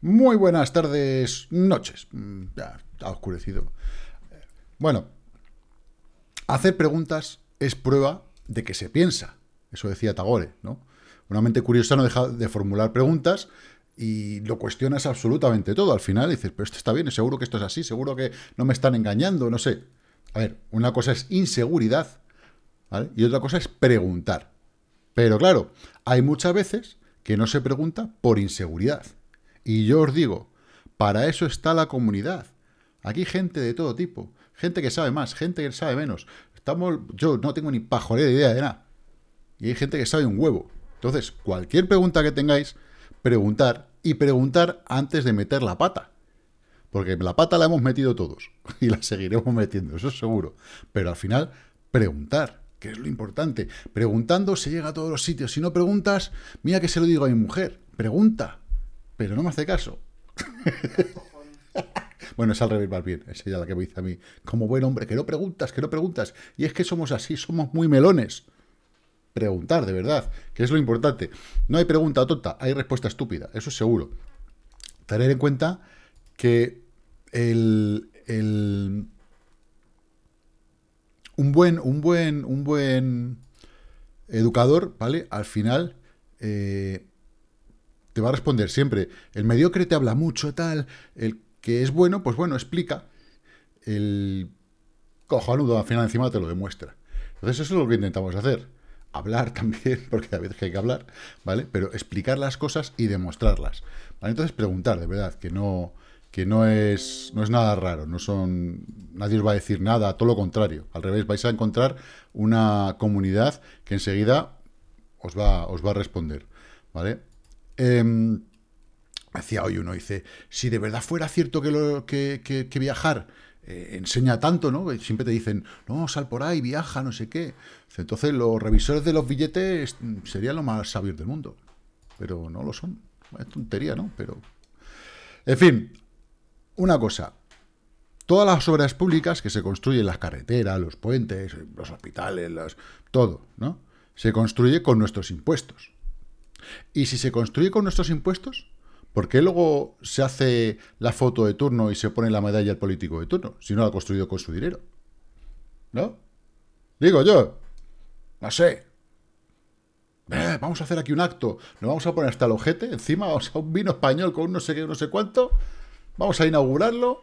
Muy buenas tardes, noches. Mm, Ya ha oscurecido. Bueno, hacer preguntas es prueba de que se piensa. Eso decía Tagore, ¿no? Una mente curiosa no deja de formular preguntas y lo cuestionas absolutamente todo. Al final dices, pero esto está bien, seguro que esto es así, seguro que no me están engañando, no sé. A ver, una cosa es inseguridad, ¿vale? Y otra cosa es preguntar. Pero claro, hay muchas veces que no se pregunta por inseguridad. Y yo os digo, para eso está la comunidad. Aquí gente de todo tipo, gente que sabe más, gente que sabe menos. Estamos, yo no tengo ni pajolera idea de nada. Y hay gente que sabe un huevo. Entonces, cualquier pregunta que tengáis, preguntar y preguntar antes de meter la pata. Porque la pata la hemos metido todos y la seguiremos metiendo, eso es seguro. Pero al final, preguntar, que es lo importante. Preguntando se llega a todos los sitios. Si no preguntas, mira que se lo digo a mi mujer, pregunta, pero no me hace caso. bueno, es al revés más bien, es ella la que me dice a mí, como buen hombre, que no preguntas, que no preguntas. Y es que somos así, somos muy melones. Preguntar, de verdad, que es lo importante. No hay pregunta tonta, hay respuesta estúpida, eso es seguro. Tener en cuenta que el, el- un buen, un buen, un buen educador, ¿vale? Al final eh, te va a responder siempre. El mediocre te habla mucho, tal. El que es bueno, pues bueno, explica. El cojonudo al final encima te lo demuestra. Entonces eso es lo que intentamos hacer. Hablar también, porque a veces hay que hablar, ¿vale? Pero explicar las cosas y demostrarlas. Entonces preguntar, de verdad, que no, que no es, no es nada raro, no son, nadie os va a decir nada, todo lo contrario. Al revés, vais a encontrar una comunidad que enseguida os va, os va a responder, ¿vale? Em, decía hoy uno, dice, si de verdad fuera cierto que, lo, que, viajar eh, enseña tanto, ¿no? Siempre te dicen, no, sal por ahí, viaja, no sé qué. Entonces los revisores de los billetes serían los más sabios del mundo, pero no lo son. Es tontería, ¿no? Pero... En fin, una cosa. Todas las obras públicas que se construyen, las carreteras, los puentes, los hospitales, todo, ¿no? Se construye con nuestros impuestos. Y si se construye con nuestros impuestos, ¿por qué luego se hace la foto de turno y se pone la medalla al político de turno? Si no la ha construido con su dinero. ¿No? Digo yo. No sé. Vamos a hacer aquí un acto. Nos vamos a poner hasta el ojete. Encima vamos a un vino español con un no sé qué, no sé cuánto. Vamos a inaugurarlo.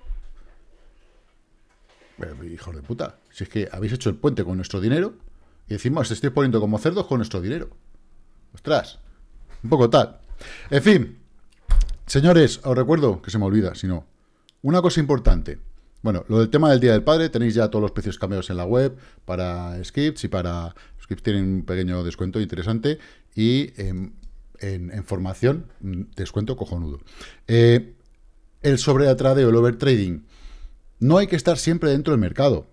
Hijos de puta. Si es que habéis hecho el puente con nuestro dinero y encima os estáis poniendo como cerdos con nuestro dinero. Ostras. Un poco tal. En fin, señores, os recuerdo que se me olvida, si no. Una cosa importante. Bueno, lo del tema del Día del Padre, tenéis ya todos los precios cambiados en la web para Skips y para... Skips tienen un pequeño descuento interesante y em, en, en formación, mm, descuento cojonudo. Eh, el sobreatradeo, el overtrading, no hay que estar siempre dentro del mercado.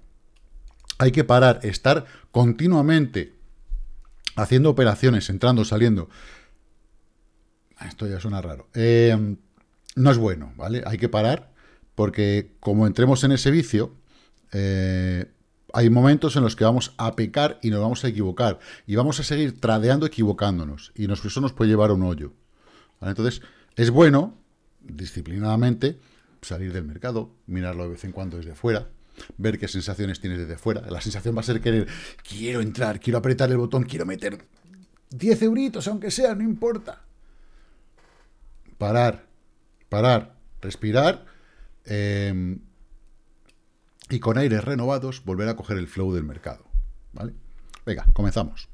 Hay que parar, estar continuamente haciendo operaciones, entrando, saliendo. Esto ya suena raro. Eh, no es bueno, ¿vale? Hay que parar porque como entremos en ese vicio, eh, hay momentos en los que vamos a pecar y nos vamos a equivocar y vamos a seguir tradeando equivocándonos y nos, eso nos puede llevar a un hoyo. Entonces, es bueno, disciplinadamente, salir del mercado, mirarlo de vez en cuando desde fuera, ver qué sensaciones tienes desde fuera. La sensación va a ser querer, quiero entrar, quiero apretar el botón, quiero meter 10 euritos, aunque sea, no importa. Parar, parar, respirar eh, y con aires renovados volver a coger el flow del mercado. ¿Vale? Venga, comenzamos.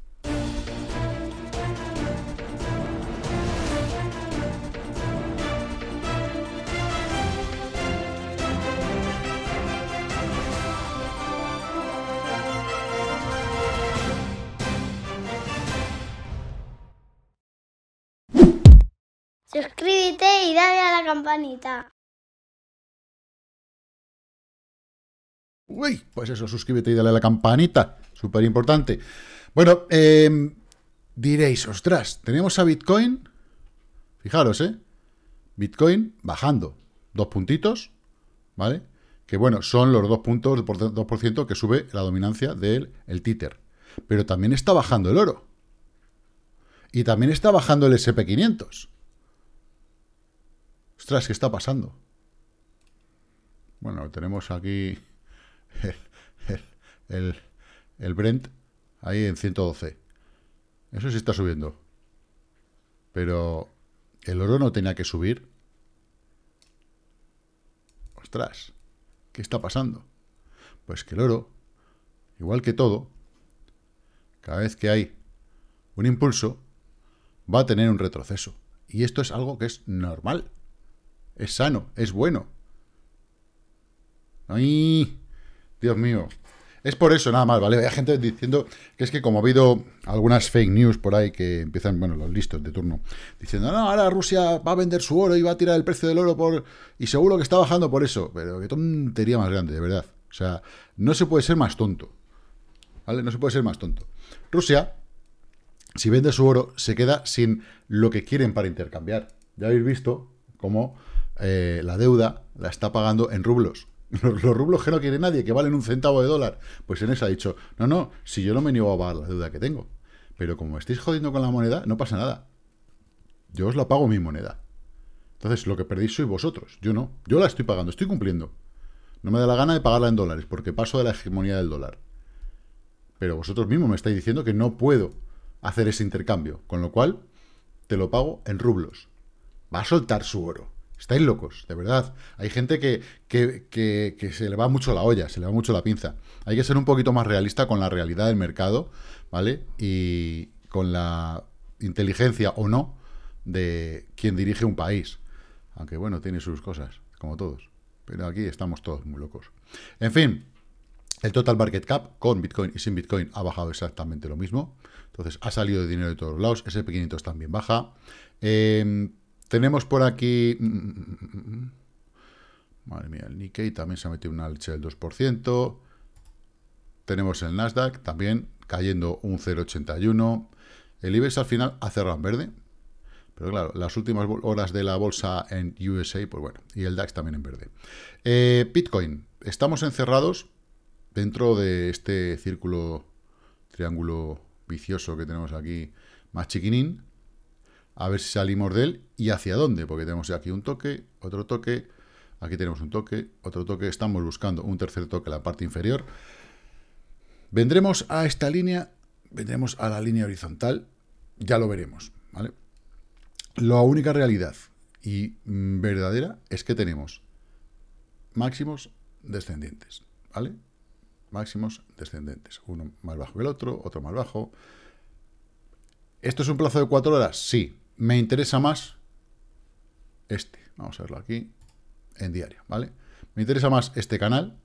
Dale a la campanita. Uy, pues eso, suscríbete y dale a la campanita. Súper importante. Bueno, eh, diréis, ostras, tenemos a Bitcoin. Fijaros, ¿eh? Bitcoin bajando. Dos puntitos, ¿vale? Que bueno, son los dos puntos por 2% que sube la dominancia del el títer. Pero también está bajando el oro. Y también está bajando el SP500. Ostras, ¿qué está pasando? Bueno, tenemos aquí el, el, Brent ahí en 112. Eso sí está subiendo. Pero el oro no tenía que subir. Ostras, ¿qué está pasando? Pues que el oro, igual que todo, cada vez que hay un impulso, va a tener un retroceso. Y esto es algo que es normal. Es sano, es bueno. ¡Ay! Dios mío. Es por eso, nada más, ¿vale? Hay gente diciendo que es que como ha habido algunas fake news por ahí que empiezan, bueno, los listos de turno, diciendo, no, ahora Rusia va a vender su oro y va a tirar el precio del oro por... y seguro que está bajando por eso. Pero qué tontería más grande, de verdad. O sea, no se puede ser más tonto. ¿Vale? No se puede ser más tonto. Rusia, si vende su oro, se queda sin lo que quieren para intercambiar. Ya habéis visto cómo eh, la deuda la está pagando en rublos. Los, rublos que no quiere nadie, que valen un centavo de dólar. Pues en eso ha dicho, no, no, si yo no me niego a pagar la deuda que tengo. Pero como me estáis jodiendo con la moneda, no pasa nada. Yo os la pago mi moneda. Entonces, lo que perdéis sois vosotros. Yo no. Yo la estoy pagando, estoy cumpliendo. No me da la gana de pagarla en dólares, porque paso de la hegemonía del dólar. Pero vosotros mismos me estáis diciendo que no puedo hacer ese intercambio. Con lo cual, te lo pago en rublos. Va a soltar su oro. Estáis locos, de verdad. Hay gente que, que, se le va mucho la olla, se le va mucho la pinza. Hay que ser un poquito más realista con la realidad del mercado, ¿vale? Y con la inteligencia o no de quien dirige un país. Aunque bueno, tiene sus cosas, como todos. Pero aquí estamos todos muy locos. En fin, el total market cap con Bitcoin y sin Bitcoin ha bajado exactamente lo mismo. Entonces ha salido de dinero de todos lados. Ese pequeñito también baja. Eh, tenemos por aquí... Mm, mm, mm, madre mía, el Nikkei también se ha metido una leche del 2%. Tenemos el Nasdaq también cayendo un 0,81. El IBEX al final ha cerrado en verde. Pero claro, las últimas horas de la bolsa en USA, pues bueno, y el DAX también en verde. Eh, Bitcoin, estamos encerrados dentro de este círculo, triángulo vicioso que tenemos aquí, más chiquinín a ver si salimos de él y hacia dónde, porque tenemos aquí un toque, otro toque, aquí tenemos un toque, otro toque, estamos buscando un tercer toque en la parte inferior. Vendremos a esta línea, vendremos a la línea horizontal, ya lo veremos, ¿vale? La única realidad y mm, verdadera es que tenemos máximos descendientes, ¿vale? Máximos descendentes, uno más bajo que el otro, otro más bajo. ¿Esto es un plazo de cuatro horas? Sí, me interesa más este. Vamos a verlo aquí en diario, ¿vale? Me interesa más este canal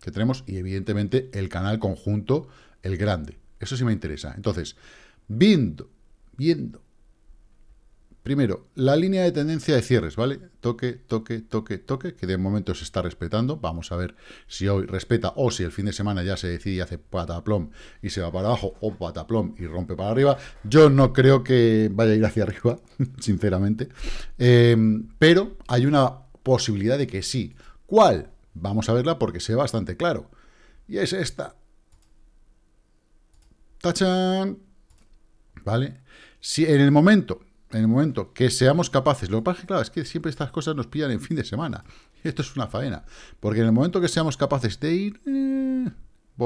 que tenemos y evidentemente el canal conjunto, el grande. Eso sí me interesa. Entonces, viendo, viendo Primero, la línea de tendencia de cierres, ¿vale? Toque, toque, toque, toque, que de momento se está respetando. Vamos a ver si hoy respeta o si el fin de semana ya se decide y hace pataplom y se va para abajo o pataplom y rompe para arriba. Yo no creo que vaya a ir hacia arriba, sinceramente. Em, pero hay una posibilidad de que sí. ¿Cuál? Vamos a verla porque se ve bastante claro. Y es esta. ¡Tachan! ¿Vale? Si en el momento en el momento que seamos capaces, lo que pasa es que, claro, es que siempre estas cosas nos pillan en fin de semana. Esto es una faena. Porque en el momento que seamos capaces de ir eh,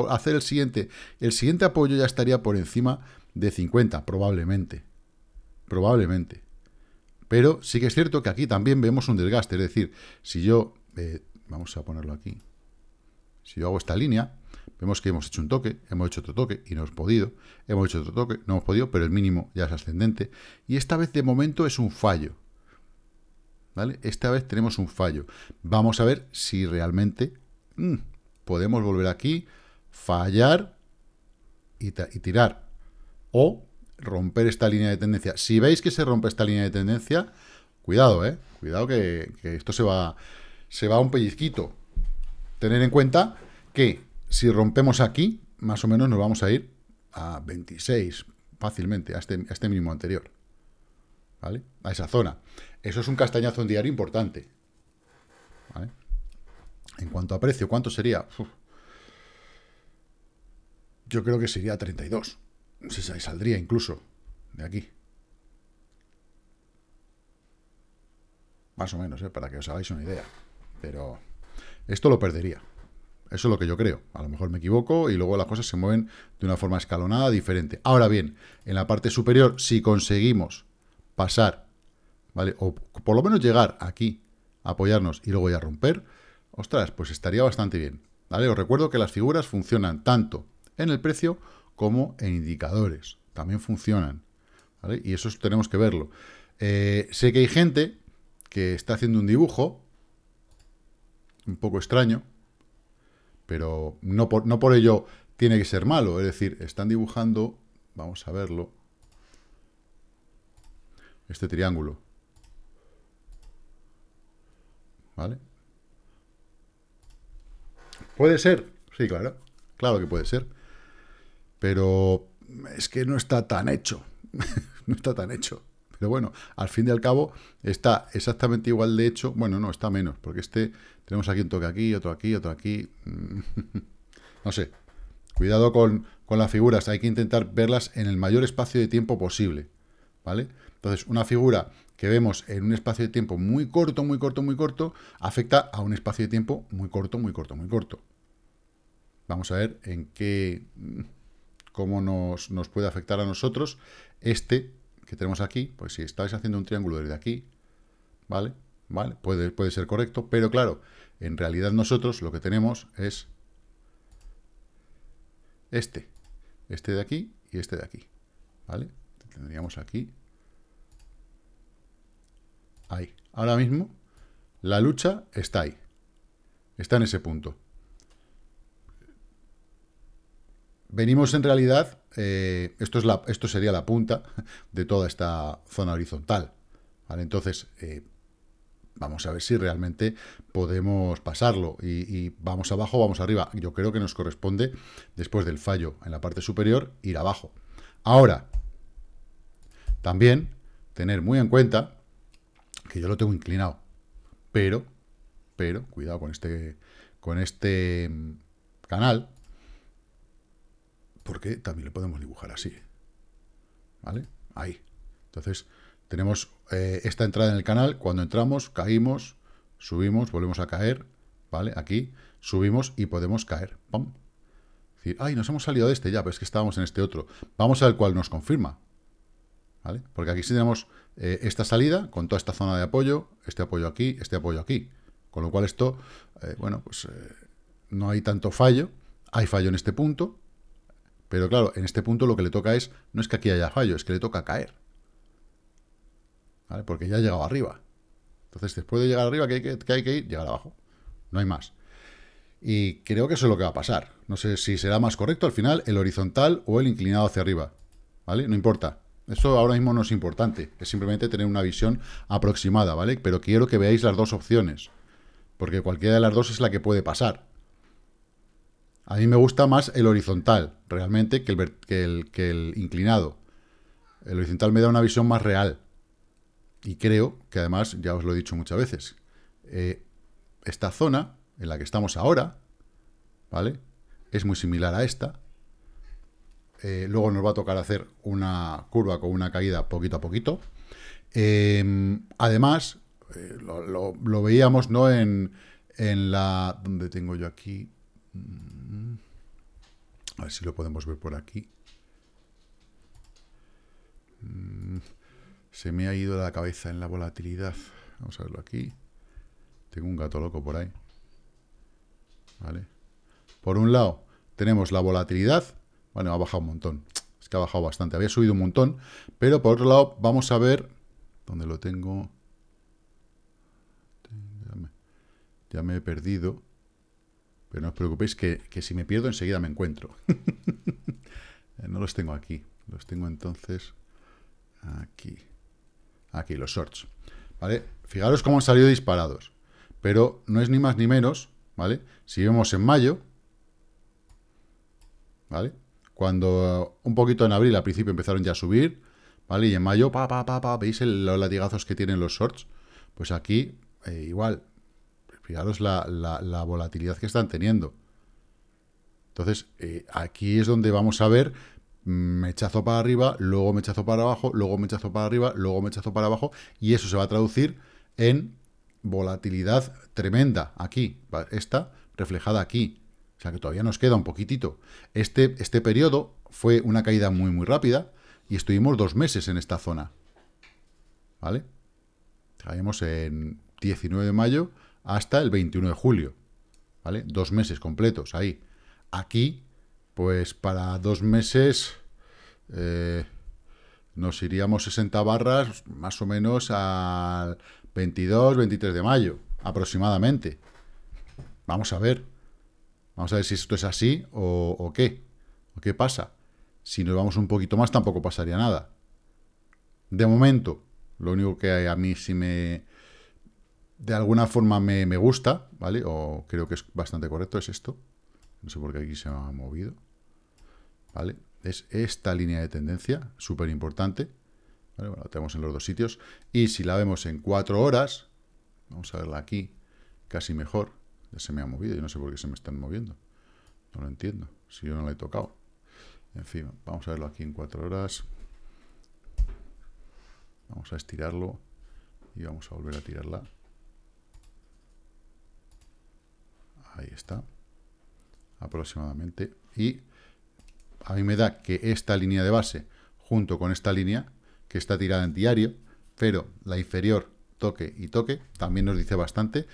hacer el siguiente, el siguiente apoyo ya estaría por encima de 50, probablemente. Probablemente. Pero sí que es cierto que aquí también vemos un desgaste. Es decir, si yo, eh, vamos a ponerlo aquí, si yo hago esta línea, Vemos que hemos hecho un toque, hemos hecho otro toque y no hemos podido. Hemos hecho otro toque, no hemos podido, pero el mínimo ya es ascendente. Y esta vez de momento es un fallo. ¿Vale? Esta vez tenemos un fallo. Vamos a ver si realmente mm, podemos volver aquí, fallar y, tirar. O romper esta línea de tendencia. Si veis que se rompe esta línea de tendencia, cuidado, ¿eh? Cuidado que, que esto se va, se va a un pellizquito. Tener en cuenta que si rompemos aquí, más o menos nos vamos a ir a 26 fácilmente, a este, este mínimo anterior. ¿Vale? A esa zona. Eso es un castañazo en diario importante. ¿Vale? En cuanto a precio, ¿cuánto sería? Yo creo que sería 32. Se saldría incluso de aquí. Más o menos, ¿eh? para que os hagáis una idea. Pero esto lo perdería. Eso es lo que yo creo. A lo mejor me equivoco y luego las cosas se mueven de una forma escalonada diferente. Ahora bien, en la parte superior, si conseguimos pasar, ¿vale? O por lo menos llegar aquí, apoyarnos y luego ya romper, ostras, pues estaría bastante bien. ¿Vale? Os recuerdo que las figuras funcionan tanto en el precio como en indicadores. También funcionan. ¿vale? Y eso tenemos que verlo. Eh, sé que hay gente que está haciendo un dibujo un poco extraño, pero no por, no por ello tiene que ser malo. Es decir, están dibujando, vamos a verlo, este triángulo. ¿Vale? ¿Puede ser? Sí, claro. Claro que puede ser. Pero es que no está tan hecho. no está tan hecho. Pero bueno, al fin y al cabo está exactamente igual de hecho. Bueno, no, está menos, porque este tenemos aquí un toque aquí, otro aquí, otro aquí. no sé. Cuidado con, con las figuras. Hay que intentar verlas en el mayor espacio de tiempo posible. ¿Vale? Entonces, una figura que vemos en un espacio de tiempo muy corto, muy corto, muy corto, afecta a un espacio de tiempo muy corto, muy corto, muy corto. Vamos a ver en qué, cómo nos, nos puede afectar a nosotros este que tenemos aquí, pues si estáis haciendo un triángulo desde aquí, ¿vale? Puede, ser correcto, pero claro, en realidad nosotros lo que tenemos es este, este de aquí y este de aquí, ¿vale? Tendríamos aquí, ahí. Ahora mismo, la lucha está ahí, está en ese punto. Venimos en realidad, eh, esto, sería la punta de toda esta zona horizontal. Entonces, eh, vamos a ver si realmente podemos pasarlo. Y, vamos abajo, vamos arriba. Yo creo que nos corresponde, después del fallo en la parte superior, ir abajo. Ahora, también tener muy en cuenta que yo lo tengo inclinado. Pero, pero, cuidado con este, con este mm, canal, porque también lo podemos dibujar así. ¿Vale? Ahí. Entonces, tenemos eh, esta entrada en el canal. Cuando entramos, caímos, subimos, volvemos a caer. ¿Vale? Aquí, subimos y podemos caer. ¡Pum! decir, ay, nos hemos salido de este ya, pero es que estábamos en este otro. Vamos al cual nos confirma. ¿Vale? Porque aquí sí tenemos eh, esta salida con toda esta zona de apoyo, este apoyo aquí, este apoyo aquí. Con lo cual esto, eh, bueno, pues no hay tanto fallo. Hay fallo en este punto, pero claro, en este punto lo que le toca es, no es que aquí haya fallo, es que le toca caer. Porque ya ha llegado arriba. Entonces, después de llegar arriba, ¿qué hay que, hay que ir? Llegar abajo. No hay más. Y creo que eso es lo que va a pasar. No sé si será más correcto al final el horizontal o el inclinado hacia arriba. ¿Vale? No importa. Eso ahora mismo no es importante. Es simplemente tener una visión aproximada, ¿vale? Pero quiero que veáis las dos opciones. Porque cualquiera de las dos es la que puede pasar. A mí me gusta más el horizontal, realmente, que el, inclinado. El horizontal me da una visión más real. Y creo que además, ya os lo he dicho muchas veces, eh, esta zona en la que estamos ahora, ¿vale? Es muy similar a esta. Eh, luego nos va a tocar hacer una curva con una caída poquito a poquito. Em, además, eh, lo, lo, veíamos, ¿no? En, en la... ¿Dónde tengo yo aquí? Mm. A ver si lo podemos ver por aquí. Se me ha ido la cabeza en la volatilidad. Vamos a verlo aquí. Tengo un gato loco por ahí. ¿Vale? Por un lado, tenemos la volatilidad. Bueno, ha bajado un montón. Es que ha bajado bastante. Había subido un montón. Pero por otro lado, vamos a ver... ¿Dónde lo tengo? ya me he perdido. Pero no os preocupéis que, si me pierdo enseguida me encuentro. no los tengo aquí. Los tengo entonces aquí. Aquí, los shorts. ¿Vale? Fijaros cómo han salido disparados. Pero no es ni más ni menos, ¿vale? Si vemos en mayo, ¿vale? Cuando un poquito en abril al principio empezaron ya a subir, ¿vale? Y en mayo, pa, pa, pa, pa, ¿veis los latigazos que tienen los shorts? Pues aquí, eh, igual, Fijaros la, volatilidad que están teniendo. Entonces, eh, aquí es donde vamos a ver mechazo para arriba, luego mechazo para abajo, luego mechazo para arriba, luego mechazo para abajo, y eso se va a traducir en volatilidad tremenda aquí, esta reflejada aquí. O sea que todavía nos queda un poquitito. Este, este periodo fue una caída muy, muy rápida y estuvimos dos meses en esta zona. ¿Vale? Caímos en 19 de mayo hasta el 21 de julio. ¿Vale? Dos meses completos ahí. Aquí, pues para dos meses eh, nos iríamos 60 barras más o menos al 22, 23 de mayo, aproximadamente. Vamos a ver. Vamos a ver si esto es así o, qué. ¿O qué pasa? Si nos vamos un poquito más, tampoco pasaría nada. De momento, lo único que a mí sí me... De alguna forma me, me gusta, ¿vale? O creo que es bastante correcto, es esto. No sé por qué aquí se me ha movido. ¿Vale? Es esta línea de tendencia, súper importante bueno, la tenemos en los dos sitios. Y si la vemos en cuatro horas, vamos a verla aquí, casi mejor. Ya se me ha movido, yo no sé por qué se me están moviendo. No lo entiendo, si yo no la he tocado. En fin, vamos a verlo aquí en cuatro horas. Vamos a estirarlo y vamos a volver a tirarla. Ahí está. Aproximadamente. Y a mí me da que esta línea de base, junto con esta línea, que está tirada en diario, pero la inferior, toque y toque, también nos dice bastante.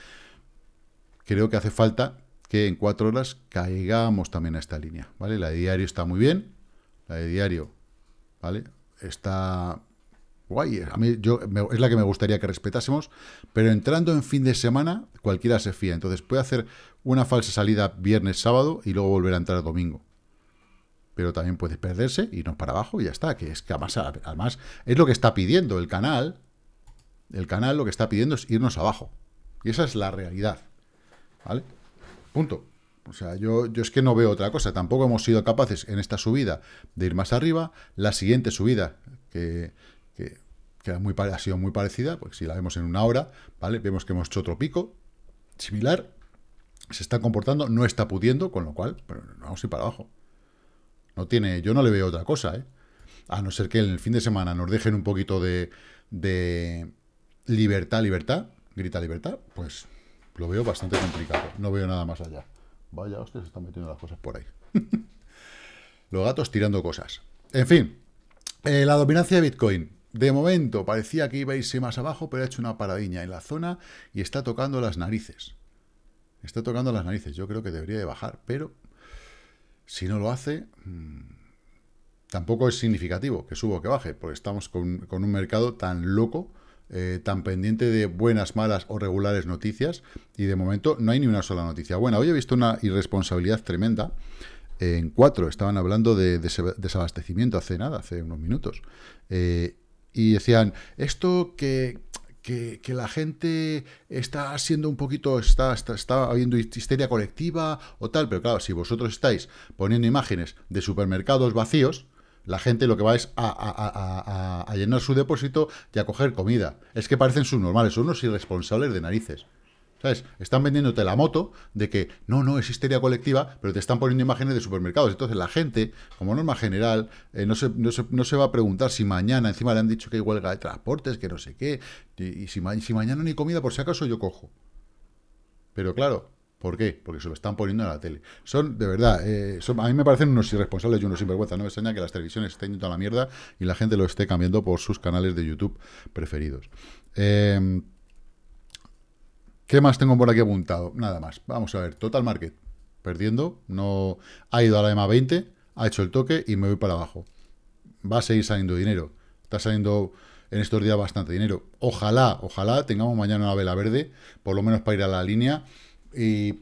Creo que hace falta que en cuatro horas caigamos también a esta línea, ¿vale? La de diario está muy bien, la de diario, ¿vale? Está guay, a mí yo, es la que me gustaría que respetásemos, pero entrando en fin de semana, cualquiera se fía, entonces puede hacer una falsa salida viernes, sábado y luego volver a entrar domingo. Pero también puede perderse, irnos para abajo y ya está, que es que además, además es lo que está pidiendo el canal, el canal lo que está pidiendo es irnos abajo, y esa es la realidad, ¿vale? Punto. O sea, yo, yo es que no veo otra cosa, tampoco hemos sido capaces en esta subida de ir más arriba, la siguiente subida, que, muy, ha sido muy parecida, pues si la vemos en una hora, ¿vale? Vemos que hemos hecho otro pico similar, se está comportando, no está pudiendo, con lo cual, pero vamos a ir para abajo. No tiene, yo no le veo otra cosa, ¿eh? A no ser que en el fin de semana nos dejen un poquito de, de libertad, libertad, grita libertad, pues lo veo bastante complicado. No veo nada más allá. Vaya, hostia, se están metiendo las cosas por ahí. Los gatos tirando cosas. En fin, eh, la dominancia de Bitcoin. De momento parecía que iba a irse más abajo, pero ha hecho una paradiña en la zona y está tocando las narices. Está tocando las narices. Yo creo que debería de bajar, pero si no lo hace, mm, tampoco es significativo que suba o que baje, porque estamos con, un mercado tan loco, eh, tan pendiente de buenas, malas o regulares noticias, y de momento no hay ni una sola noticia buena. Hoy he visto una irresponsabilidad tremenda. En cuatro estaban hablando de, desabastecimiento hace nada, hace unos minutos. Eh, y decían, esto que que, la gente está siendo un poquito, está, está, habiendo histeria colectiva o tal, pero claro, si vosotros estáis poniendo imágenes de supermercados vacíos, la gente lo que va es a, a, llenar su depósito y a coger comida. Es que parecen subnormales, son unos irresponsables de narices. ¿Sabes? Están vendiéndote la moto de que no, no, es histeria colectiva, pero te están poniendo imágenes de supermercados. Entonces la gente, como norma general, eh, no, se, no, se, no, se, va a preguntar si mañana, encima le han dicho que hay huelga de transportes, que no sé qué, y, si, si, mañana no hay comida, por si acaso yo cojo. Pero claro, ¿por qué? Porque se lo están poniendo en la tele. Son, de verdad, eh, a mí me parecen unos irresponsables y unos sinvergüenza. No me extraña que las televisiones estén yendo a la mierda y la gente lo esté cambiando por sus canales de YouTube preferidos. Eh, ¿Qué más tengo por aquí apuntado? Nada más. Vamos a ver. Total Market. Perdiendo. No ha ido a la EMA 20. Ha hecho el toque y me voy para abajo. Va a seguir saliendo dinero. Está saliendo en estos días bastante dinero. Ojalá, ojalá tengamos mañana una vela verde. Por lo menos para ir a la línea. Y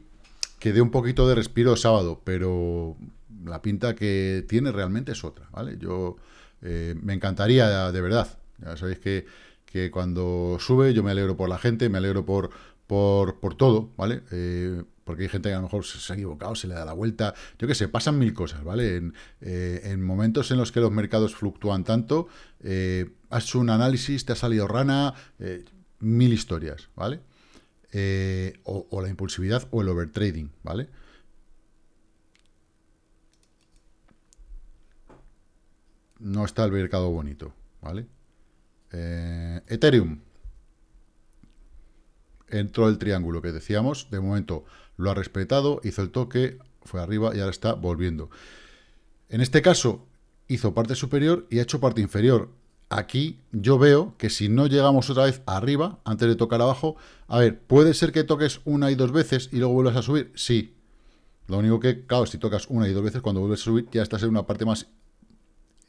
que dé un poquito de respiro sábado. Pero la pinta que tiene realmente es otra. ¿Vale? Yo eh, me encantaría, de verdad. Ya sabéis que, que cuando sube yo me alegro por la gente, me alegro por, por, todo, ¿vale? Eh, porque hay gente que a lo mejor se ha equivocado, se le da la vuelta, yo qué sé, pasan mil cosas, ¿vale? En, eh, momentos en los que los mercados fluctúan tanto, eh, has hecho un análisis, te ha salido rana, mil historias, ¿vale? O, la impulsividad o el overtrading, ¿vale? No está el mercado bonito, ¿vale? Ethereum, entró el triángulo que decíamos, de momento lo ha respetado, hizo el toque, fue arriba y ahora está volviendo. En este caso, hizo parte superior y ha hecho parte inferior. Aquí yo veo que si no llegamos otra vez arriba, antes de tocar abajo, a ver, ¿puede ser que toques una y dos veces y luego vuelvas a subir? Sí. Lo único que, claro, si tocas una y dos veces, cuando vuelves a subir, ya estás en una parte más,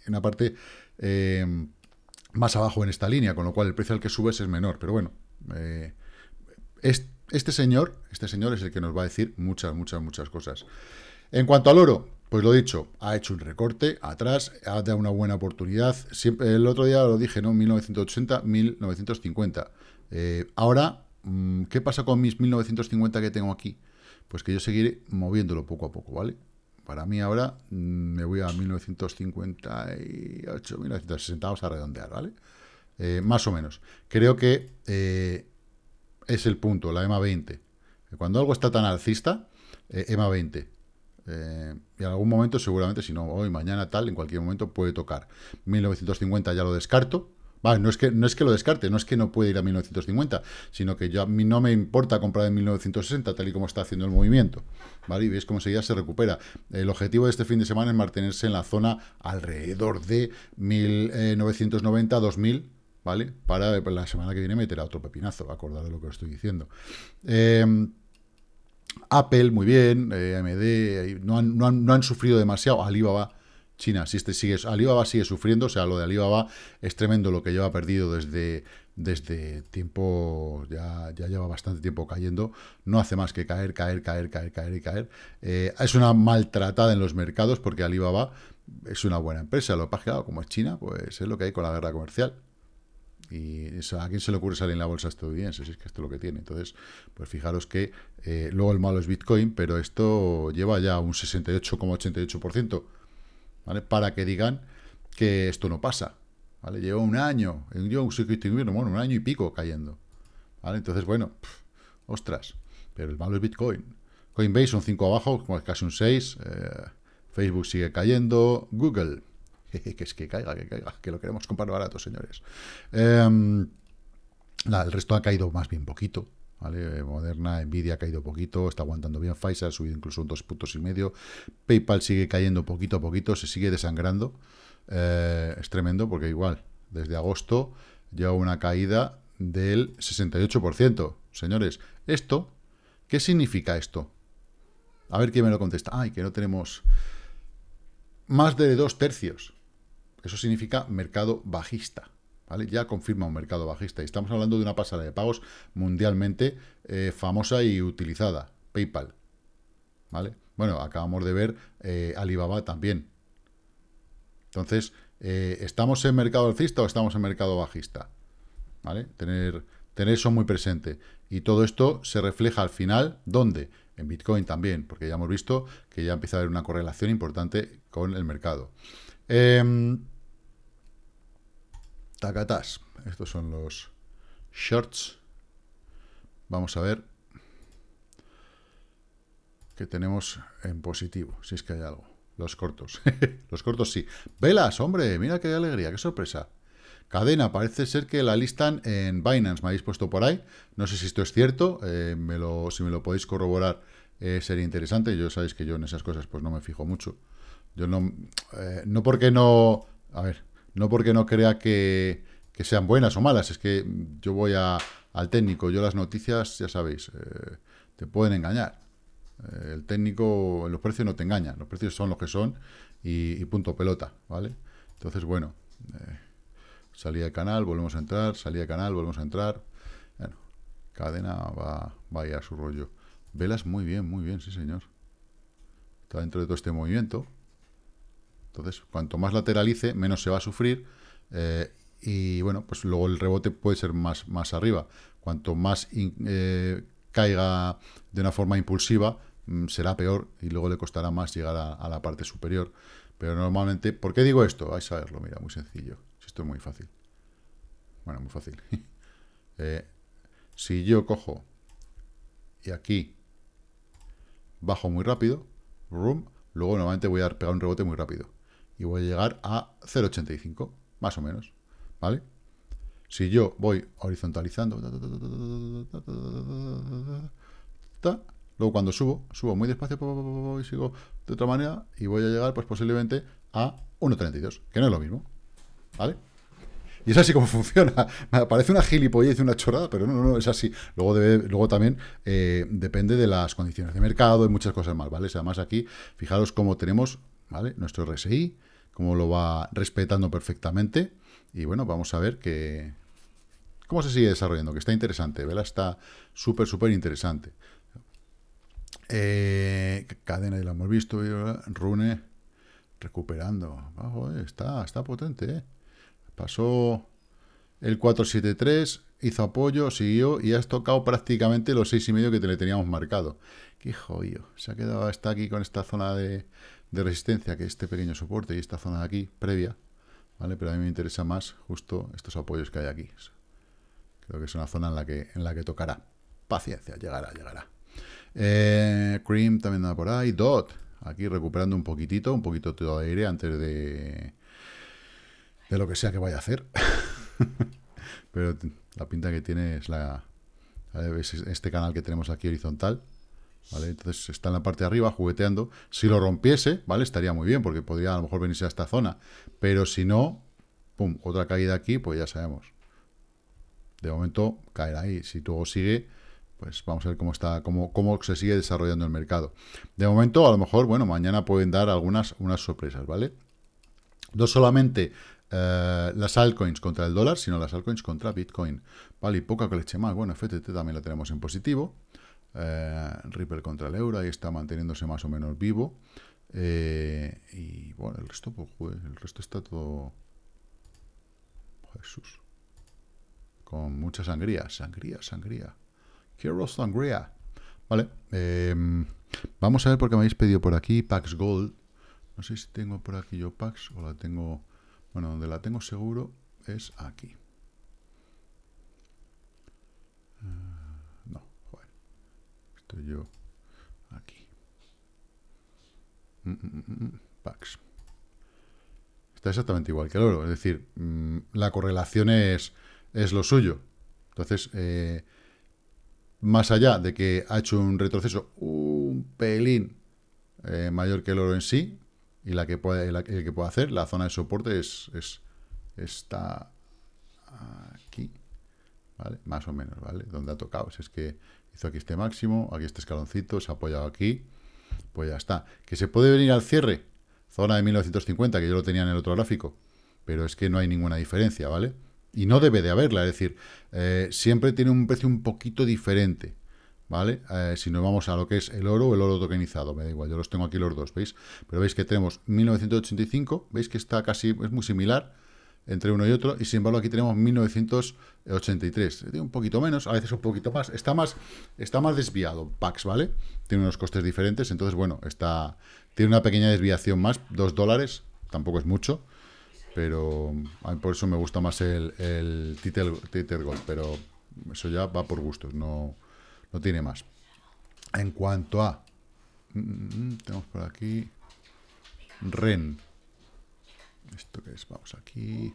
en una parte eh, más abajo en esta línea, con lo cual el precio al que subes es menor. Pero bueno, eh, este señor, este señor es el que nos va a decir muchas, muchas, muchas cosas. En cuanto al oro, pues lo dicho, ha hecho un recorte atrás, ha dado una buena oportunidad. Siempre, el otro día lo dije, ¿no? 1980, 1950. Eh, ahora, mm, ¿qué pasa con mis 1950 que tengo aquí? Pues que yo seguiré moviéndolo poco a poco, ¿vale? Para mí ahora mm, me voy a 1958, 1960, vamos a redondear, ¿vale? Eh, más o menos. Creo que eh, es el punto, la EMA 20. Cuando algo está tan alcista, EMA 20 eh, y en algún momento, seguramente, si no hoy, mañana, tal, en cualquier momento puede tocar. 1950 ya lo descarto. Vale, no es, que, no es que lo descarte, no es que no puede ir a 1950, sino que yo, a mí no me importa comprar en 1960, tal y como está haciendo el movimiento. ¿Vale? Y veis cómo seguida se recupera. El objetivo de este fin de semana es mantenerse en la zona alrededor de 1990-2000, ¿vale? Para la semana que viene meter otro pepinazo, acordar de lo que os estoy diciendo. Eh, Apple, muy bien, eh, AMD, no han, no, han, sufrido demasiado. Alibaba, China, si este sigue, Alibaba sigue sufriendo, o sea, lo de Alibaba es tremendo lo que lleva perdido desde, desde tiempo, ya, ya lleva bastante tiempo cayendo, no hace más que caer, caer, caer, caer, caer y caer. Eh, es una maltratada en los mercados porque Alibaba es una buena empresa, lo que pasa como es China, pues es lo que hay con la guerra comercial. Y eso, ¿a quién se le ocurre salir en la bolsa estadounidense? Si es que esto es lo que tiene. Entonces, pues fijaros que eh, luego el malo es Bitcoin, pero esto lleva ya un 68,88%, ¿vale? Para que digan que esto no pasa, ¿vale? Lleva un año, yo bueno, un año y pico cayendo, ¿vale? Entonces, bueno, ostras, pero el malo es Bitcoin. Coinbase un 5 abajo, casi un 6, eh, Facebook sigue cayendo, Google que es que caiga, que caiga, que lo queremos comprar barato, señores. Em, el resto ha caído más bien poquito. ¿vale? Moderna, Nvidia ha caído poquito, está aguantando bien. Pfizer ha subido incluso un dos puntos y medio. PayPal sigue cayendo poquito a poquito, se sigue desangrando. Eh, es tremendo porque igual, desde agosto lleva una caída del 68%. Señores, esto, ¿qué significa esto? A ver quién me lo contesta. Ay, que no tenemos más de dos tercios. Eso significa mercado bajista. ¿vale? Ya confirma un mercado bajista. Y estamos hablando de una pasarela de pagos mundialmente eh, famosa y utilizada, PayPal. ¿Vale? Bueno, acabamos de ver eh, Alibaba también. Entonces, eh, ¿estamos en mercado alcista o estamos en mercado bajista? ¿Vale? Tener, tener eso muy presente. Y todo esto se refleja al final, ¿dónde? En Bitcoin también, porque ya hemos visto que ya empieza a haber una correlación importante con el mercado. Eh. Estos son los shorts. Vamos a ver qué tenemos en positivo, si es que hay algo. Los cortos. los cortos sí. Velas, hombre, mira qué alegría, qué sorpresa. Cadena, parece ser que la listan en Binance, me habéis puesto por ahí. No sé si esto es cierto, eh, si me lo podéis corroborar eh, sería interesante. Yo sabéis que yo en esas cosas pues no me fijo mucho. Yo no, eh, no porque no, a ver, no porque no crea que, sean buenas o malas, es que yo voy al técnico, yo las noticias, ya sabéis, eh, te pueden engañar. Eh, el técnico, los precios no te engañan, los precios son los que son y, punto pelota, ¿vale? Entonces, bueno, salía de canal, volvemos a entrar, salía de canal, volvemos a entrar. Bueno, cadena va, va a ir a su rollo. Velas muy bien, muy bien, sí señor. Está dentro de todo este movimiento. Entonces, cuanto más lateralice, menos se va a sufrir. Eh, y bueno, pues luego el rebote puede ser más, más arriba. Cuanto más eh, caiga de una forma impulsiva, mm, será peor y luego le costará más llegar a, la parte superior. Pero normalmente, ¿por qué digo esto? Vais a verlo, mira, muy sencillo. Esto es muy fácil. Bueno, muy fácil. Eh, si yo cojo y aquí bajo muy rápido, room, luego normalmente voy a pegar un rebote muy rápido y voy a llegar a 0,85, más o menos, ¿vale? Si yo voy horizontalizando, luego cuando subo, subo muy despacio y sigo de otra manera y voy a llegar pues posiblemente a 1.32, que no es lo mismo. ¿Vale? Y es así como funciona. Me parece una gilipollez una chorrada, pero no, no, no, es así. Luego, luego también eh, depende de las condiciones de mercado y muchas cosas más, ¿vale? además aquí, fijaros cómo tenemos, ¿vale? Nuestro RSI, cómo lo va respetando perfectamente. Y bueno, vamos a ver que, cómo se sigue desarrollando, que está interesante. Vela está súper, súper interesante. Eh, cadena ya la hemos visto. Rune recuperando. está, está potente. ¿eh? Pasó el 473, hizo apoyo, siguió y has tocado prácticamente los seis y medio que te le teníamos marcado. Qué jodido. Se ha quedado hasta aquí con esta zona de, resistencia, que este pequeño soporte y esta zona de aquí, previa. ¿Vale? Pero a mí me interesa más justo estos apoyos que hay aquí. Creo que es una zona en la que, en la que tocará. Paciencia, llegará, llegará. Eh, Cream también anda por ahí. Dot, aquí recuperando un poquitito, un poquito de aire antes de, de lo que sea que vaya a hacer. Pero la pinta que tiene es la este canal que tenemos aquí horizontal. Entonces está en la parte de arriba jugueteando. Si lo rompiese, ¿vale? Estaría muy bien, porque podría a lo mejor venirse a esta zona. Pero si no, pum, otra caída aquí, pues ya sabemos. De momento caerá ahí. Si todo sigue, pues vamos a ver cómo está, cómo, cómo se sigue desarrollando el mercado. De momento, a lo mejor, bueno, mañana pueden dar algunas unas sorpresas, ¿vale? No solamente eh, las altcoins contra el dólar, sino las altcoins contra Bitcoin. Vale, y poca que le más. Bueno, FTT también la tenemos en positivo. Eh, Ripple contra el euro, ahí está manteniéndose más o menos vivo. Eh, y bueno, el resto, pues, el resto está todo... Jesús. Con mucha sangría, sangría, sangría. Quiero sangría. Vale, em, vamos a ver porque me habéis pedido por aquí Pax Gold. No sé si tengo por aquí yo Pax o la tengo bueno, donde la tengo seguro es aquí. Estoy yo aquí. Mm, mm, mm. Está exactamente igual que el oro. Es decir, la correlación es, es lo suyo. Entonces, eh, más allá de que ha hecho un retroceso un pelín eh, mayor que el oro en sí, y la que puede, el que puede hacer, la zona de soporte es, es está aquí, ¿vale? Más o menos, ¿vale? Donde ha tocado. Si es que hizo aquí este máximo, aquí este escaloncito, se ha apoyado aquí, pues ya está. Que se puede venir al cierre, zona de 1950, que yo lo tenía en el otro gráfico, pero es que no hay ninguna diferencia, ¿vale? Y no debe de haberla, es decir, eh, siempre tiene un precio un poquito diferente. ¿vale? Eh, si nos vamos a lo que es el oro el oro tokenizado, me da igual, yo los tengo aquí los dos, ¿veis? Pero veis que tenemos 1985, veis que está casi, es muy similar entre uno y otro, y sin embargo aquí tenemos 1983, tiene un poquito menos, a veces un poquito más, está más, está más desviado, PAX, ¿vale? Tiene unos costes diferentes, entonces, bueno, está, tiene una pequeña desviación más, 2 dólares, tampoco es mucho, pero a mí por eso me gusta más el, el Gold, pero eso ya va por gustos, no no tiene más. En cuanto a... Mm, mm, mm, tenemos por aquí... REN. ¿Esto qué es? Vamos aquí.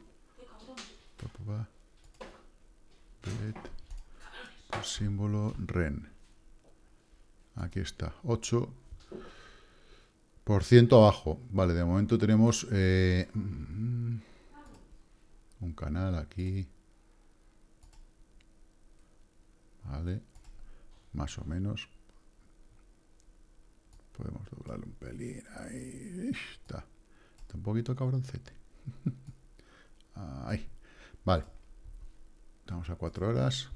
Por símbolo REN. Aquí está. 8% abajo. Vale, de momento tenemos eh, un canal aquí. Vale más o menos. Podemos doblarle un pelín. Ahí está. Un poquito cabroncete. Ahí. Vale. Estamos a cuatro horas.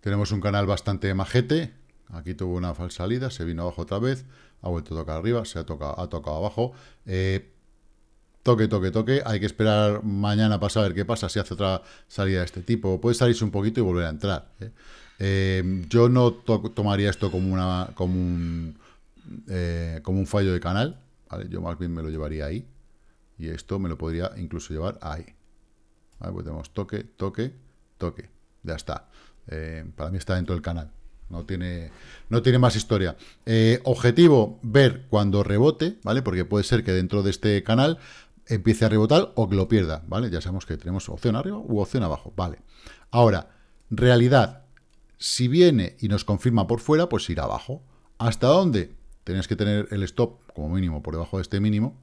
Tenemos un canal bastante majete. Aquí tuvo una falsa salida, se vino abajo otra vez, ha vuelto a tocar arriba, se ha tocado, ha tocado abajo. Eh, toque, toque, toque. Hay que esperar mañana para saber qué pasa si hace otra salida de este tipo. Puede salirse un poquito y volver a entrar. ¿eh? Eh, yo no tomaría esto como, una, como, un, eh, como un fallo de canal. Yo más bien me lo llevaría ahí. Y esto me lo podría incluso llevar ahí. Pues tenemos toque, toque, toque. Ya está. para mí está dentro del canal. No tiene, no tiene más historia. objetivo, ver cuando rebote, ¿vale? Porque puede ser que dentro de este canal empiece a rebotar o que lo pierda, ¿vale? Ya sabemos que tenemos opción arriba u opción abajo, ¿vale? Ahora, realidad, si viene y nos confirma por fuera, pues irá abajo. ¿Hasta dónde? Tenéis que tener el stop como mínimo por debajo de este mínimo,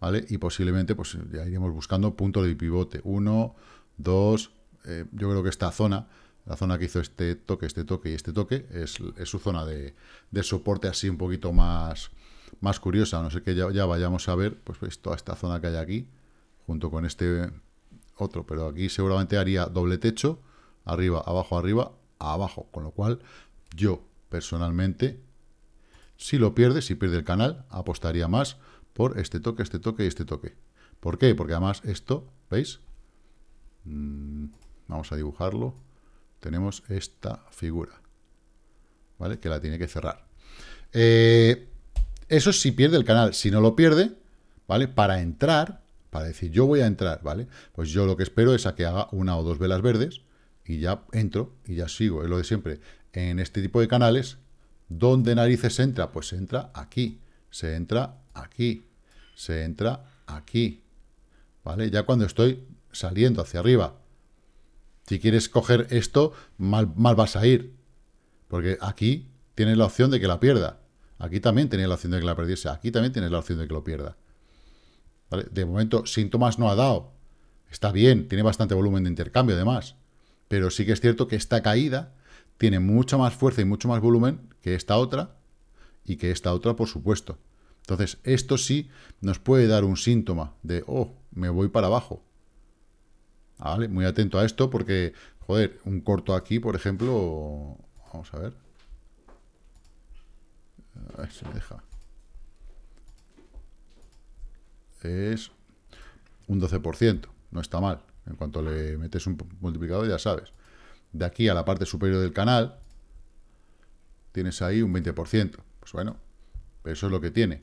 ¿vale? Y posiblemente, pues ya iremos buscando punto de pivote. Uno, dos, eh, yo creo que esta zona, la zona que hizo este toque, este toque y este toque, es, su zona de, soporte así un poquito más, más curiosa. No sé que ya, ya, vayamos a ver, pues, pues toda esta zona que hay aquí, junto con este otro, pero aquí seguramente haría doble techo, arriba, abajo, arriba, abajo. Con lo cual, yo personalmente, si lo pierde, si pierde el canal, apostaría más por este toque, este toque y este toque. ¿Por qué? Porque además esto, ¿veis? Mm, vamos a dibujarlo. Tenemos esta figura, ¿vale? Que la tiene que cerrar. Eh, eso es si pierde el canal. Si no lo pierde, ¿vale? Para entrar, para decir yo voy a entrar, ¿vale? Pues yo lo que espero es a que haga una o dos velas verdes y ya entro y ya sigo. Es lo de siempre. En este tipo de canales, ¿dónde narices entra? Pues entra aquí. Se entra aquí. Se entra aquí. ¿Vale? Ya cuando estoy saliendo hacia arriba. Si quieres coger esto, mal, mal vas a ir. Porque aquí tienes la opción de que la pierda. Aquí también tienes la opción de que la perdiese. Aquí también tienes la opción de que lo pierda. De momento, síntomas no ha dado. Está bien, tiene bastante volumen de intercambio además. Pero sí que es cierto que esta caída tiene mucha más fuerza y mucho más volumen que esta otra y que esta otra, por supuesto. Entonces, esto sí nos puede dar un síntoma de, oh, me voy para abajo. ¿Vale? Muy atento a esto porque, joder, un corto aquí, por ejemplo, vamos a ver. A ver si me deja. Es un 12%, no está mal. En cuanto le metes un multiplicador, ya sabes. De aquí a la parte superior del canal, tienes ahí un 20%. Pues bueno, eso es lo que tiene.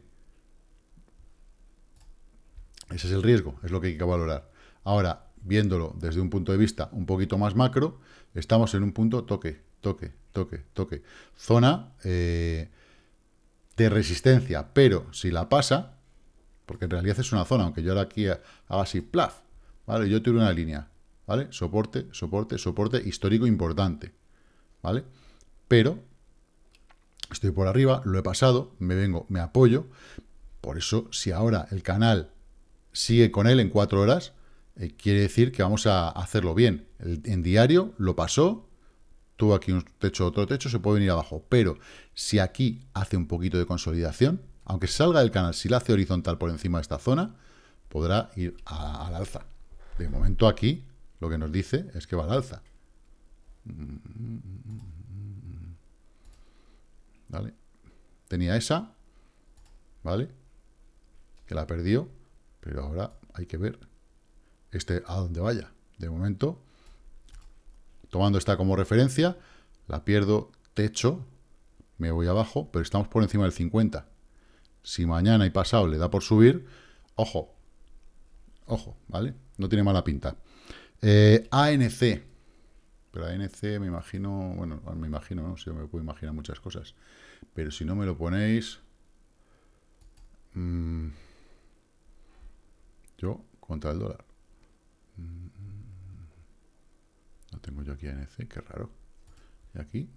Ese es el riesgo, es lo que hay que valorar. Ahora, viéndolo desde un punto de vista un poquito más macro, estamos en un punto toque, toque, toque, toque. Zona eh, de resistencia, pero si la pasa, porque en realidad es una zona, aunque yo ahora aquí haga así, plaf, ¿vale? Yo tiro una línea, ¿vale? Soporte, soporte, soporte histórico importante, ¿vale? Pero estoy por arriba, lo he pasado, me vengo, me apoyo, por eso si ahora el canal sigue con él en cuatro horas, eh, quiere decir que vamos a hacerlo bien. en diario lo pasó, tuvo aquí un techo, otro techo, se puede venir abajo. Pero si aquí hace un poquito de consolidación, aunque salga del canal, si la hace horizontal por encima de esta zona, podrá ir al alza. De momento aquí lo que nos dice es que va al alza. ¿Vale? Tenía esa, ¿vale? Que la perdió, pero ahora hay que ver este a dónde vaya. De momento, tomando esta como referencia, la pierdo techo, me voy abajo, pero estamos por encima del 50. Si mañana y pasado le da por subir, ojo, ojo, ¿vale? No tiene mala pinta. Eh, ANC. Pero ANC me imagino, bueno, me imagino, no sé, me puedo imaginar muchas cosas. Pero si no me lo ponéis... Mm, yo contra el dólar. No tengo yo aquí ANC, qué raro. Y aquí.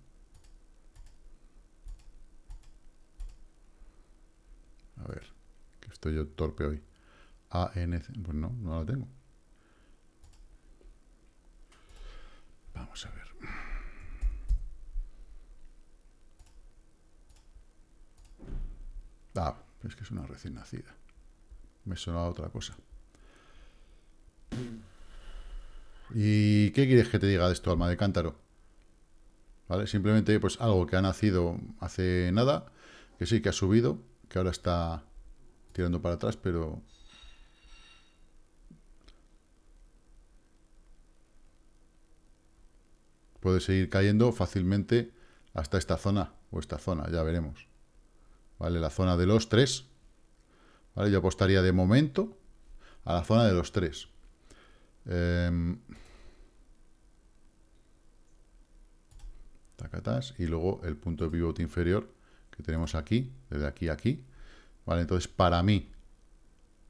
A ver, que estoy yo torpe hoy. ANC, pues no, no la tengo. Vamos a ver. Ah, es que es una recién nacida. Me sonaba otra cosa. ¿Y qué quieres que te diga de esto, alma de cántaro? ¿Vale? Simplemente, pues algo que ha nacido hace nada, que sí, que ha subido, que ahora está tirando para atrás, pero... Puede seguir cayendo fácilmente hasta esta zona, o esta zona, ya veremos. ¿Vale? La zona de los tres. ¿Vale? Yo apostaría de momento a la zona de los tres. Eh, tacatas, y luego el punto de pivote inferior que tenemos aquí, desde aquí a aquí. Vale, entonces para mí,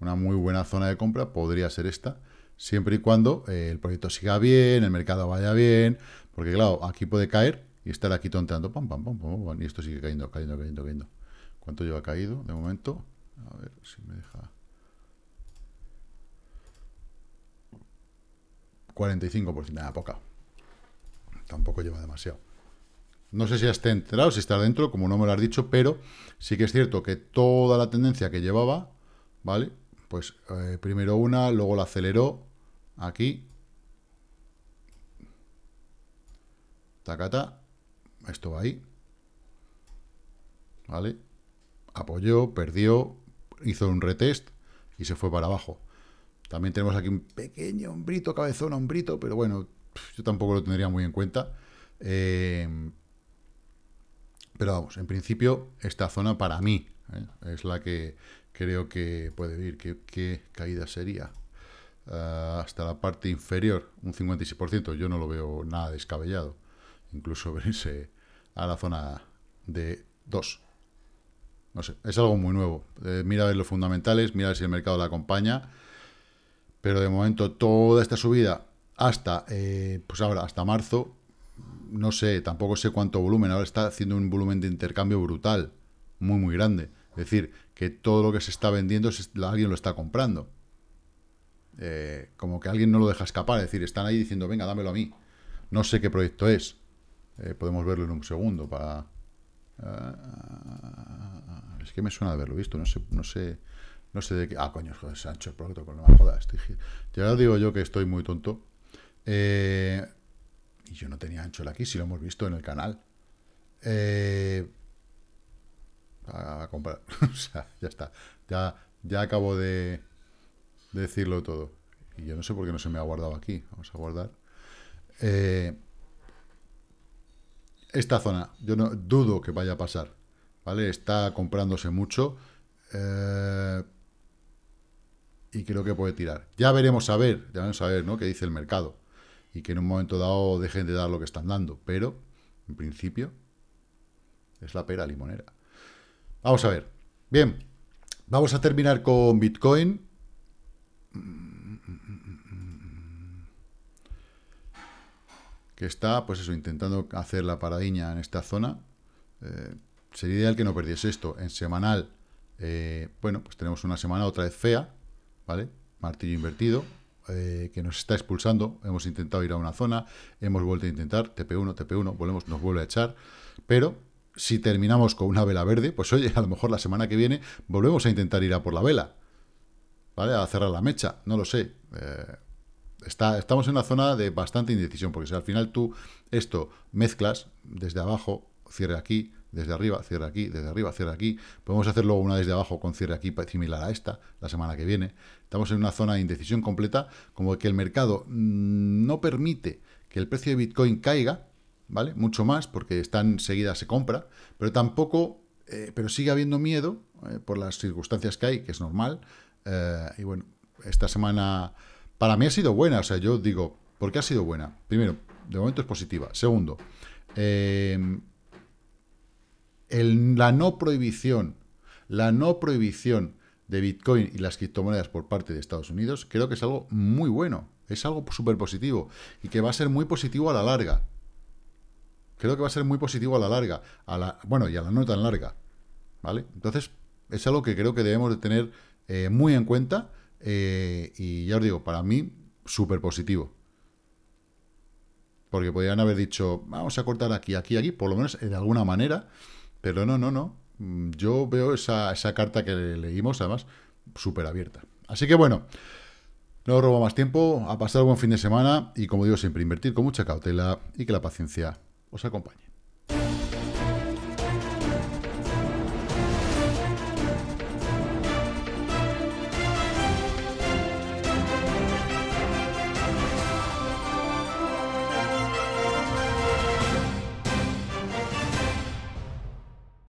una muy buena zona de compra podría ser esta, siempre y cuando eh, el proyecto siga bien, el mercado vaya bien, porque claro, aquí puede caer y estar aquí tonteando, pam, pam, pam, pam, y esto sigue cayendo, cayendo, cayendo, cayendo. ¿Cuánto lleva caído de momento? A ver si me deja... 45%, nada, poca. Tampoco lleva demasiado. No sé si esté enterado, si está dentro, como no me lo has dicho, pero sí que es cierto que toda la tendencia que llevaba, ¿vale? Pues eh, primero una, luego la aceleró aquí. Tacata. Esto va ahí. ¿Vale? Apoyó, perdió, hizo un retest y se fue para abajo. También tenemos aquí un pequeño hombrito, cabezón, hombrito, pero bueno, yo tampoco lo tendría muy en cuenta. Eh, pero vamos, en principio, esta zona para mí ¿eh? es la que creo que puede ir. ¿Qué, caída sería? Ah, hasta la parte inferior, un 56%. Yo no lo veo nada descabellado. Incluso venirse a la zona de 2. No sé, es algo muy nuevo. Eh, mira a ver los fundamentales, mira a ver si el mercado la acompaña. Pero de momento toda esta subida hasta, eh, pues ahora, hasta marzo, no sé, tampoco sé cuánto volumen, ahora está haciendo un volumen de intercambio brutal, muy, muy grande. Es decir, que todo lo que se está vendiendo, alguien lo está comprando. Eh, como que alguien no lo deja escapar, es decir, están ahí diciendo, venga, dámelo a mí. No sé qué proyecto es. Eh, podemos verlo en un segundo para... Ah, es que me suena de haberlo visto, no sé, no sé, no sé de qué... Ah, coño, joder, Sancho, el producto, con no me jodas. Ya digo yo que estoy muy tonto. Eh, y yo no tenía ancho aquí, si lo hemos visto en el canal. A comprar. o sea, ya está. Ya, ya acabo de, decirlo todo. Y yo no sé por qué no se me ha guardado aquí. Vamos a guardar. Eh, esta zona, yo no dudo que vaya a pasar. ¿Vale? Está comprándose mucho. Eh, y creo que puede tirar. Ya veremos a ver, ya veremos a ver, ¿no? Qué dice el mercado y que en un momento dado dejen de dar lo que están dando. Pero, en principio, es la pera limonera. Vamos a ver. Bien, vamos a terminar con Bitcoin. Que está, pues eso, intentando hacer la paradiña en esta zona. Eh, sería ideal que no perdiese esto. En semanal, eh, bueno, pues tenemos una semana otra vez fea, ¿vale? Martillo invertido, eh, que nos está expulsando. Hemos intentado ir a una zona, hemos vuelto a intentar, TP1, TP1, volvemos, nos vuelve a echar. Pero si terminamos con una vela verde, pues oye, a lo mejor la semana que viene volvemos a intentar ir a por la vela. ¿Vale? A cerrar la mecha, no lo sé. Eh, está, estamos en una zona de bastante indecisión, porque si al final tú esto mezclas desde abajo, cierre aquí, desde arriba, cierre aquí, desde arriba, cierre aquí. Podemos hacer luego una desde abajo con cierre aquí similar a esta, la semana que viene. Estamos en una zona de indecisión completa, como que el mercado mm, no permite que el precio de Bitcoin caiga, ¿vale? Mucho más, porque está enseguida se compra, pero tampoco, eh, pero sigue habiendo miedo eh, por las circunstancias que hay, que es normal. Eh, y bueno, esta semana para mí ha sido buena, o sea, yo digo, ¿por qué ha sido buena? Primero, de momento es positiva. Segundo, la no prohibición, la no prohibición de Bitcoin y las criptomonedas por parte de Estados Unidos, creo que es algo muy bueno, es algo súper positivo y que va a ser muy positivo a la larga. Creo que va a ser muy positivo a la larga, a la, bueno, y a la no tan larga, ¿vale? Entonces, es algo que creo que debemos de tener eh, muy en cuenta eh, y ya os digo, para mí, súper positivo. Porque podrían haber dicho, vamos a cortar aquí, aquí, aquí, por lo menos de alguna manera, pero no, no, no. Mm, yo veo esa, esa carta que leímos, además, súper abierta. Así que bueno, no robo más tiempo, a pasar un buen fin de semana y como digo siempre, invertir con mucha cautela y que la paciencia os acompañe.